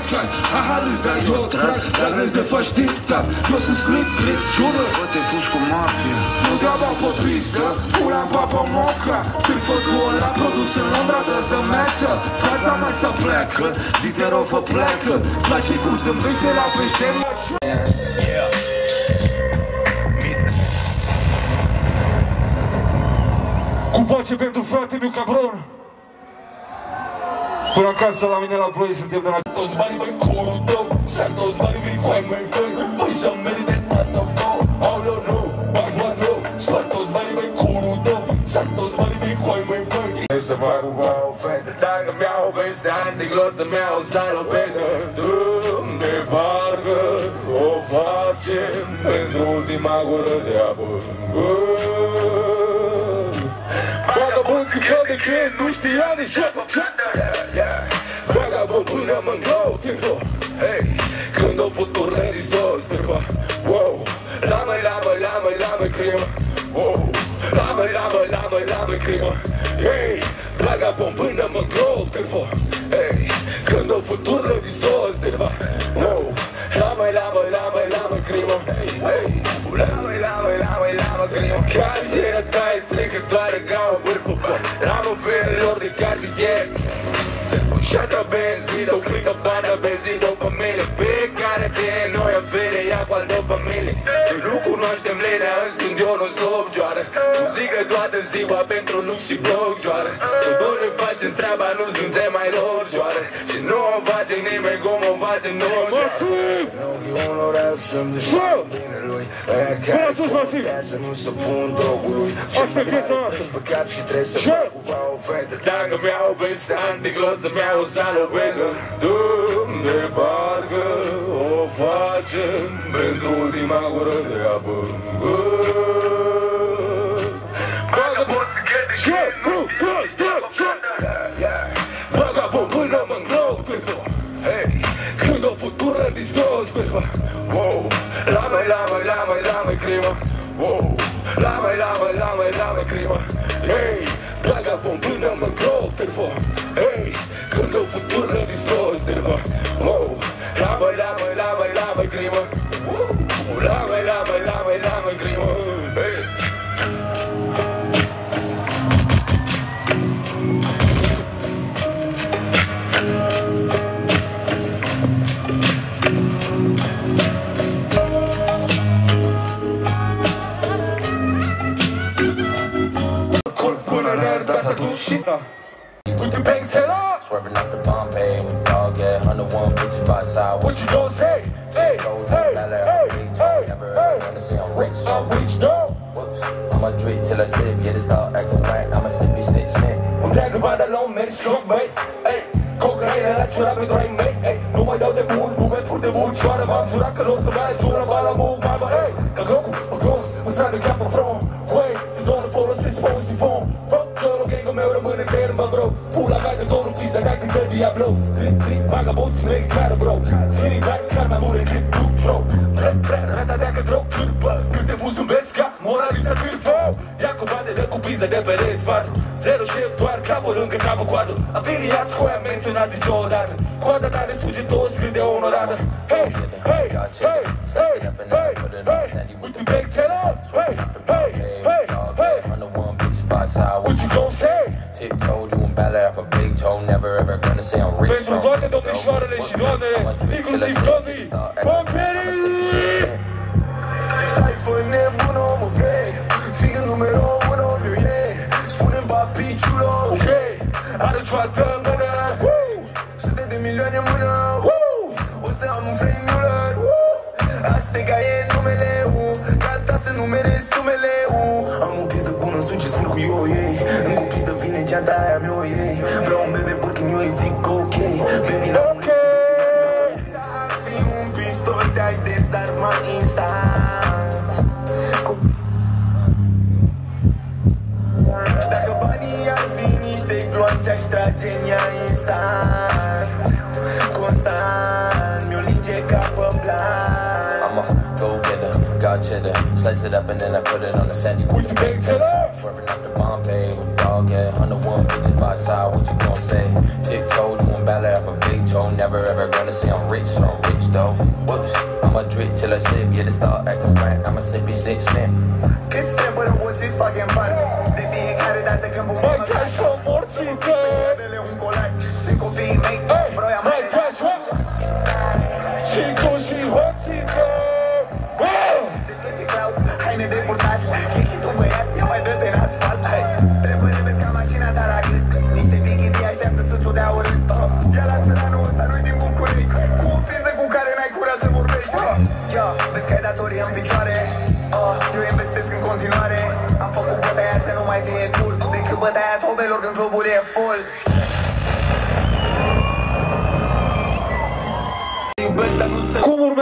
tic-tac Aha, râzi, dar eu trag Dar râzi de faci tic-tac Eu sunt slip, clip, ciură Fă te fugi cu mafia. Nu deaba pe pistă Pula în papa moca Când fătul ăla produs în Londra de să meță Fața mea să plecă Zi te rog, fă plecă Place cum zâmbești de la peșterie Cu pace pentru frate meu cabron Până acasă la mine la ploi suntem de la Toți banii pe curul tău. Să toți banii vin cu ai mei făi Păi să merite tata tău. Aoleu, nu, bag bag rău Spar toți banii pe curul tău. Să toți banii vin cu ai mei făi Să fac cu o fete Dacă mi-au veste ani de gloță Mi-au salopedă De parcă o facem Pentru ultima gură de apă Vagabonții crede că nu știa de ce? Vagabond până mă îngrou Tifo, hey Când o futurile distorți Tifo, wow. La mai, la mai, la mai, la mai crimă Wow. La mai, la mai, la mai, la mai crimă Hey Vagabond până mă îngrou Tifo, hey Când o futurile distorți Tifo, wow de cartier Șata benzină, plică banda benzină o familie Pe care de noi avere ia cu altă familie Noi nu cunoaștem lenea în studio non-stop joară. Muzică toată ziua pentru lux și bloc joară. Că noi ne facem treaba, nu suntem mai lor joară. Și nu o face nimeni cum o facem noi Masiv! Până sus, masiv! Să nu se pun drogului. Asta e piesa noastră. Pe cap și trebuie să Ce? fac cumva o fete. Dacă mi-au veste antigloță, mi-au salopedă De parcă o facem pentru ultima gură de apă Vagabonții crede Ce? Nu, doi, doi, ce? Vagabond până mă îngrou Hey, când o futură distos Wow, la vagabond până mă îngrou Hey, când o futură distos Wow, la mai, la mai, la mai, la mai crimă shit. We can pay up. Swerving off the Bombay with dog, yeah. 101 bitches by side. What you gonna say? Hey, hey, hey, hey, Never hey. wanna say I'm rich, so no. I'ma drink till I sip, yeah, this dog acting right. I'ma sip it, snitch, snitch. I'm talking about the long minute, strong, mate. Hey, cocaine, that's like I've been right, mate. Hey, no, I know the mood, moving through the mood, try to bounce, so I can also buy a deacă drog, cârpă Câte vă zâmbesc ca moralista cârfă Ia cu bani de cu pizde de pe resfartul Zero șef, doar capul lângă capul coadă Afilia scoia menționați niciodată Coada ta ne suge toți cât de onorată Hey, hey, hey, hey, hey, hey Uite pe Taylor, hey, hey, hey, hey 101 outside. What you gon' say? Tiptoed you and ballet up a big toe. Never ever gonna say I'm rich. Ben dudane domne și oarele și doamnele, inclusiv doamnii, vampiri! Stai fă nebună, omul Jesteś tracienia instant Constant Mio lindzie capo plan. I'm a go getter, got cheddar. Slice it up and then I put it on the sandy What you make it up? Swerving off the Bombay with dog, yeah. 101 bitches by side, what you gon' say? Tiptoe, doing ballet up a big toe. Never ever gonna say I'm rich, so I'm rich though. Whoops, I'ma drip till I sip Yeah, they start acting right, I'ma sippy sip snip It's memoria în picioare. Uh, Eu investesc în continuare. Am făcut bătaia să nu mai fie cool. Decât bătaia tobelor când clubul e full. Cum urmează?